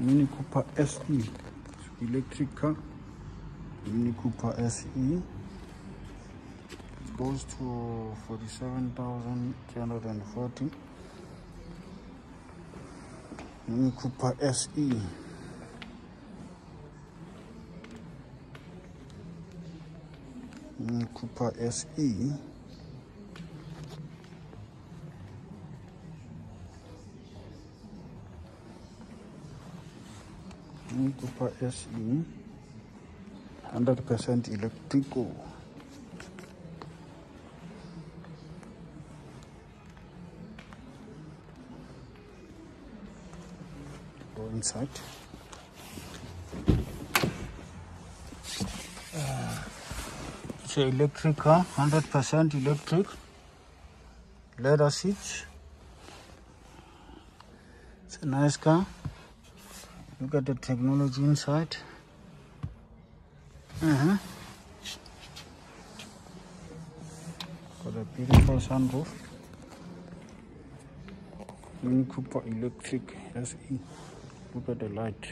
Mini Cooper SE, electric car. Mini Cooper SE. Goes to 47,340. Mini Cooper SE. Mini Cooper SE. Cooper SE. 100% electrical. Go inside. Uh, it's an electric car, 100% electric. Leather seats. It's a nice car. Look at the technology inside. Uh-huh. Got a beautiful sunroof. Mini Cooper Electric SE. Look at the light.